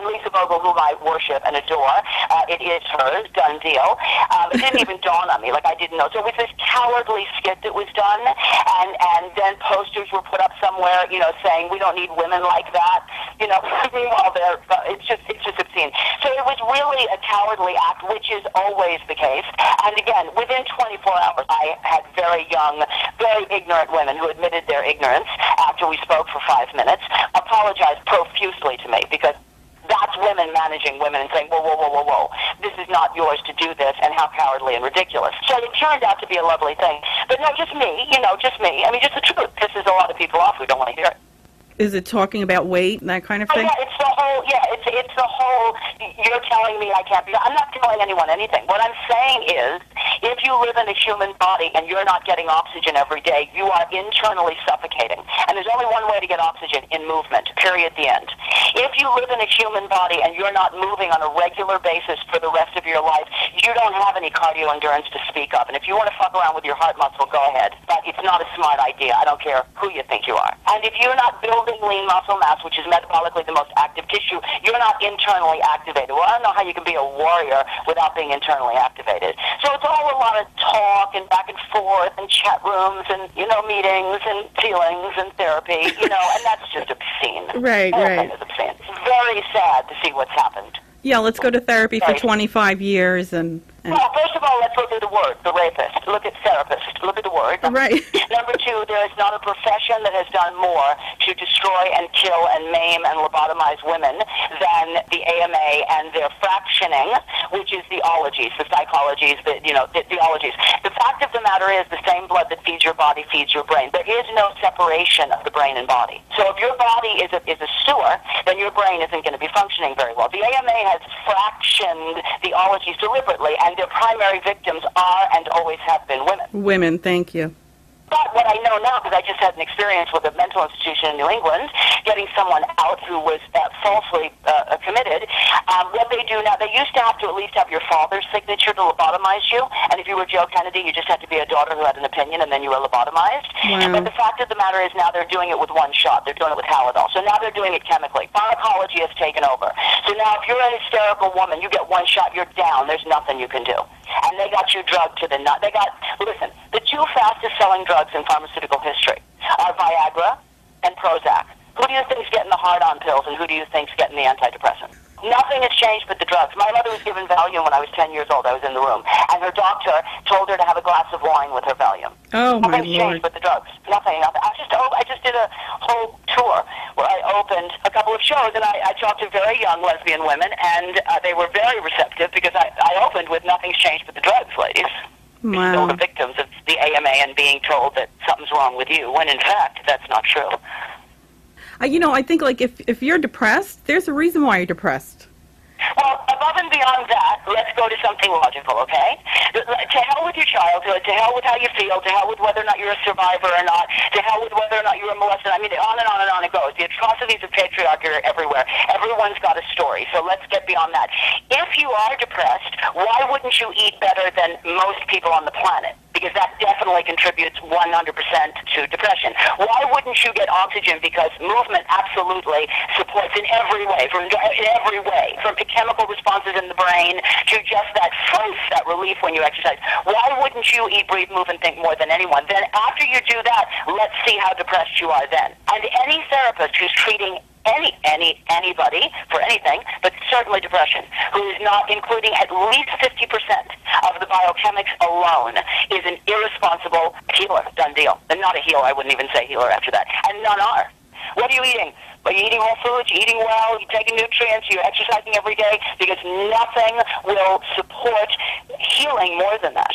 and Lisa Vogel, whom I worship and adore, uh, it is hers, done deal. Um, it didn't even dawn on me, like I didn't know. So it was this cowardly skit that was done, and and then posters were put up somewhere, you know, saying we don't need women like that. You know, meanwhile they're it's just it's just obscene. So it was really a cowardly act, which is always the case. And again, within 24 hours, I had very young, very ignorant women who admitted their ignorance after we spoke for five minutes, apologized profusely to me because that's women managing women and saying, whoa, whoa, whoa, whoa, whoa, this is not yours to do this, and how cowardly and ridiculous. So it turned out to be a lovely thing. But no, just me, you know, just me. I mean, just the truth pisses a lot of people off who don't want to hear it. Is it talking about weight and that kind of Oh, thing? yeah, it's the whole. Yeah, it's it's the whole. You're telling me I can't be. I'm not telling anyone anything. What I'm saying is, if you live in a human body and you're not getting oxygen every day, you are internally suffocating. And there's only one way to get oxygen in movement. Period. The end. If you live in a human body and you're not moving on a regular basis for the rest of your life, you don't have any cardio endurance to speak of. And if you want to fuck around with your heart muscle, go ahead. But it's not a smart idea. I don't care who you think you are. And if you're not building lean muscle mass, which is metabolically the most active tissue, you're not internally activated. Well, I don't know how you can be a warrior without being internally activated. So it's all a lot of talk and back and forth and chat rooms and, you know, meetings and feelings and therapy, you know, and that's just obscene. Right, right. is obscene. It's very sad to see what's happened. Yeah, let's go to therapy for 25 years and, and Well, first of all, let's look at the word, the rapist. Look at therapist. Look at the word. right. Number two, there is not a profession that has done more to destroy and kill and maim and lobotomize women than the AMA and their fractioning, which is the ologies, the psychologies, the you know, the theologies. The fact of the matter is, the same blood that feeds your body feeds your brain. There is no separation of the brain and body. So if your body is a is a sewer, then your brain isn't going to be functioning very well. The AMA has fractioned the ologies deliberately, and their primary victims are and always have been women. Women, thank you. But what I know now, because I just had an experience with a mental institution in New England, getting someone out who was uh, falsely uh, committed, um, what they do now, they used to have to at least have your father's signature to lobotomize you. And if you were Joe Kennedy, you just had to be a daughter who had an opinion, and then you were lobotomized. Wow. But the fact of the matter is now they're doing it with one shot. They're doing it with Haldol. So now they're doing it chemically. Pharmacology has taken over. So now if you're a hysterical woman, you get one shot, you're down. There's nothing you can do. And they got you drugged to the nut. They got, listen, the two fastest selling drugs in pharmaceutical history are Viagra and Prozac. Who do you think's getting the hard-on pills, and who do you think's getting the antidepressant? Nothing has changed but the drugs. My mother was given Valium when I was 10 years old. I was in the room. And her doctor told her to have a glass of wine with her Valium. Oh, my Nothing's changed but the drugs. Nothing. nothing. I just I just did a whole tour where I opened a couple of shows and I, I talked to very young lesbian women and uh, they were very receptive because I, I opened with nothing's changed but the drugs, ladies. Still Wow. the victims of the AMA and being told that something's wrong with you when in fact that's not true. Uh, you know, I think like if if you're depressed, there's a reason why you're depressed. Well, above and beyond that, let's go to something logical, okay? To hell with your childhood, to hell with how you feel, to hell with whether or not you're a survivor or not, to hell with whether or not you're a molested. I mean, on and on and on it goes. The atrocities of patriarchy are everywhere. Everyone's got a story, so let's get beyond that. If you are depressed, why wouldn't you eat better than most people on the planet? Because that definitely contributes 100% to depression. Why wouldn't you get oxygen? Because movement absolutely supports in every way, from in every way, from chemical responses in the brain to just that fruit, that relief when you exercise. Why wouldn't you eat, breathe, move, and think more than anyone? Then after you do that, let's see how depressed you are then. And any therapist who's treating any any anybody for anything, but certainly depression, who is not including at least fifty percent biochemics alone, is an irresponsible healer. Done deal. And not a healer. I wouldn't even say healer after that. And none are. What are you eating? Are you eating whole foods? You're eating well? You're taking nutrients? You're exercising every day? Because nothing will support healing more than that.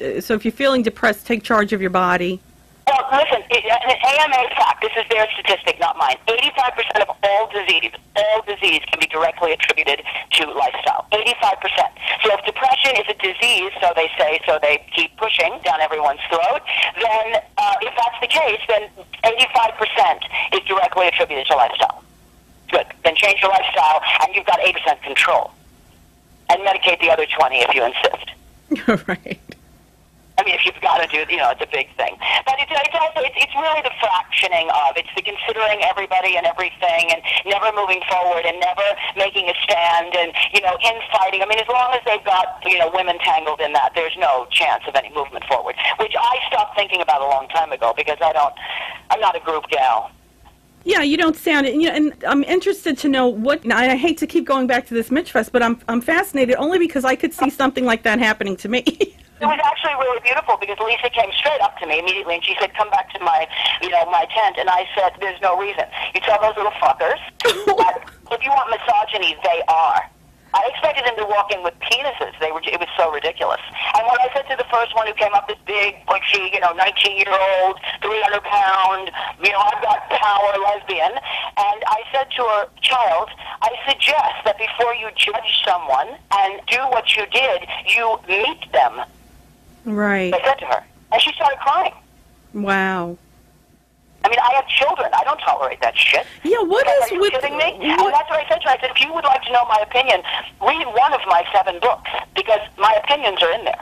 Uh, So if you're feeling depressed, take charge of your body. Well, listen, it, an AMA fact, this is their statistic, not mine. 85% of all disease, all disease can be directly attributed to lifestyle. 85%. So if depression is a disease, so they say, so they keep pushing down everyone's throat, then uh, if that's the case, then 85% is directly attributed to lifestyle. Good. Then change your lifestyle, and you've got 8% control. And medicate the other 20 if you insist. right. I mean, if you've got to do, you know, it's a big thing. But it's, it's also, it's, it's really the fractioning of, it's the considering everybody and everything and never moving forward and never making a stand and, you know, infighting. I mean, as long as they've got, you know, women tangled in that, there's no chance of any movement forward, which I stopped thinking about a long time ago because I don't, I'm not a group gal. Yeah, you don't sound it. You know, and I'm interested to know what. And I hate to keep going back to this Michfest, but I'm I'm fascinated only because I could see something like that happening to me. It was actually really beautiful because Lisa came straight up to me immediately and she said, "Come back to my, you know, my tent." And I said, "There's no reason. You tell those little fuckers that if you want misogyny, they are." I expected them to walk in with penises. They were. It was so ridiculous. And when I said to the first one who came up, this big, bushy, you know, 19-year-old, 300 pound, you know, I've got power lesbian, and I said to her, child, I suggest that before you judge someone and do what you did, you meet them. Right. I said to her, and she started crying. Wow. I mean, I have children. I don't tolerate that shit. Yeah. What Are you with? kidding me? And that's what I said to her. I said, if you would like to know my opinion, read one of my seven books because my opinions are in there.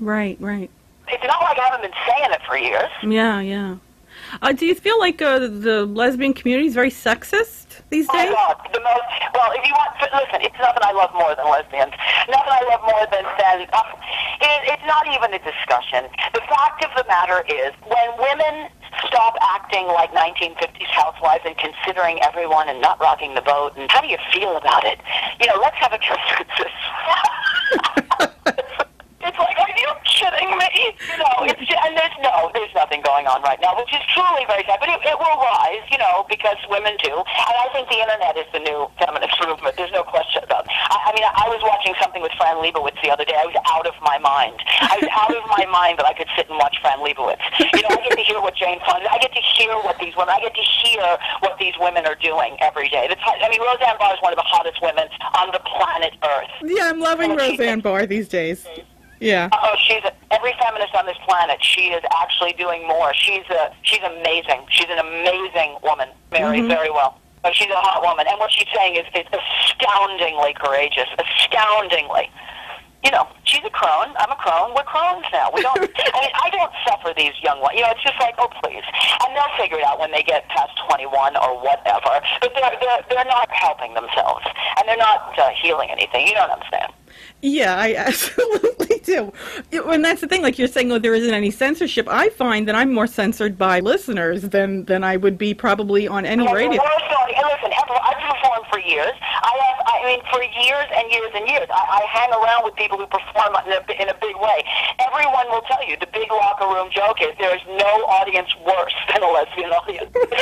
right. Right. It's not like I haven't been saying it for years. Yeah. Yeah. Uh, do you feel like uh, the lesbian community is very sexist these Oh, days? God, the most. Well, if you want, listen, it's nothing I love more than lesbians. Nothing I love more than than. Uh, it, it's not even a discussion. The fact of the matter is, when women stop acting like 1950s housewives and considering everyone and not rocking the boat, and how do you feel about it? You know, let's have a consensus. It's like, are you kidding me? You know, it's just, and there's no, there's nothing going on right now, which is truly very sad. But it, it will rise, you know, because women do. And I think the internet is the new feminist movement. There's no question about. I, mean, I was watching something with Fran Lebowitz the other day. I was out of my mind. I was out of my mind that I could sit and watch Fran Lebowitz. You know, I get to hear what Jane Fonda. I get to hear what these women. I get to hear what these women are doing every day. That's, I mean, Roseanne Barr is one of the hottest women on the planet Earth. Yeah, I'm loving Roseanne Barr these days. Yeah. Oh, she's every feminist on this planet. She is actually doing more. She's a she's amazing. She's an amazing woman. Mary, mm-hmm. very well. But she's a hot woman, and what she's saying is, is astoundingly courageous. Astoundingly. You know, she's a crone. I'm a crone. We're crones now. We don't. I mean, I don't suffer these young ones. You know, it's just like, oh, please. And they'll figure it out when they get past 21 or whatever. But they're they're, they're not helping themselves, and they're not uh, healing anything. You don't understand. Yeah, I absolutely do. It- And that's the thing, like you're saying, oh, there isn't any censorship. I find that I'm more censored by listeners than, than I would be probably on any Well, radio. song, and listen, I've performed for years. I have, I mean, for years and years and years. I, I hang around with people who perform in a, in a big way. Everyone will tell you the big locker room joke is there is no audience worse than a lesbian audience.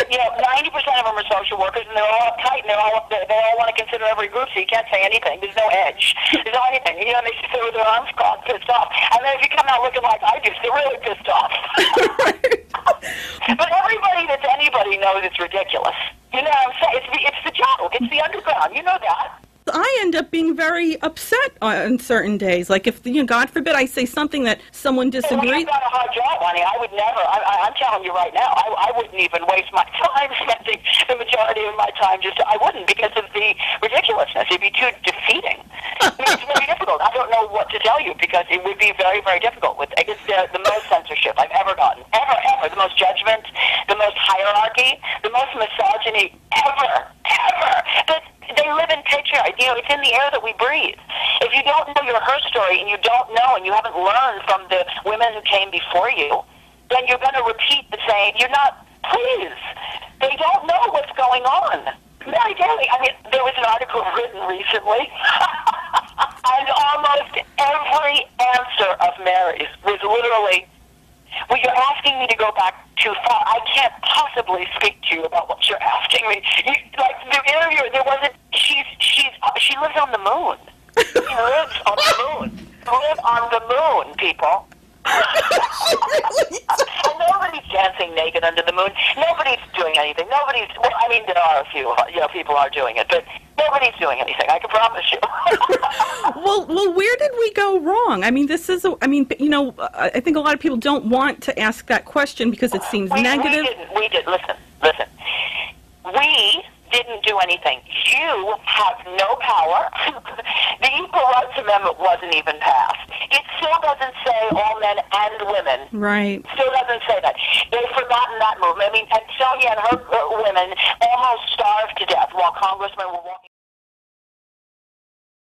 you know, 90% of them are social workers, and they're all uptight, and they're all, they, they all want to consider every group, so you can't say anything. There's no edge. There's no anything. You know, they sit there with their arms crossed, pissed off. And then if you come out looking like I do, they're really pissed off. But everybody that's anybody knows it's ridiculous. You know what I'm saying? It's the, it's the joke. It's the underground. You know that. I end up being very upset uh, on certain days. Like if, you know, God forbid, I say something that someone Well, disagrees. you've got a hard job, honey. I would never. I, I, I'm telling you right now. I, I wouldn't even waste my time spending the majority of my time just. I wouldn't because of the ridiculousness. It'd be too defeating. I mean, it's really difficult. I don't know what to tell you because it would be very, very difficult. With I guess the, the most censorship I've ever gotten, ever, ever, the most judgment, the most hierarchy, the most misogyny ever. Patriarchy. You know, it's in the air that we breathe. If you don't know your her story and you don't know and you haven't learned from the women who came before you, then you're going to repeat the same. You're not. Please, they don't know what's going on. Mary Daly. I mean, there was an article written recently, and almost every answer of Mary's was literally well, you're asking me to go back too far. I can't possibly speak to you about what you're asking me. You, like the interviewer, there wasn't. She's she's she lives on the moon. She lives on the moon. Live on the moon, people. and nobody's dancing naked under the moon. Nobody's doing anything. Nobody's. Well, I mean, there are a few. You know, people are doing it, but nobody's doing anything. I can promise you. Well, well, where did we go wrong? I mean, this is. A, I mean, you know, I think a lot of people don't want to ask that question because it seems we, negative. We didn't. We did. Listen, listen. We didn't do anything. You have no power. the Equal Rights Amendment wasn't even passed. It still doesn't say all men and women. Right. Still doesn't say that. They've forgotten that movement. I mean, and Sonia and her uh, women almost starved to death while congressmen were walking.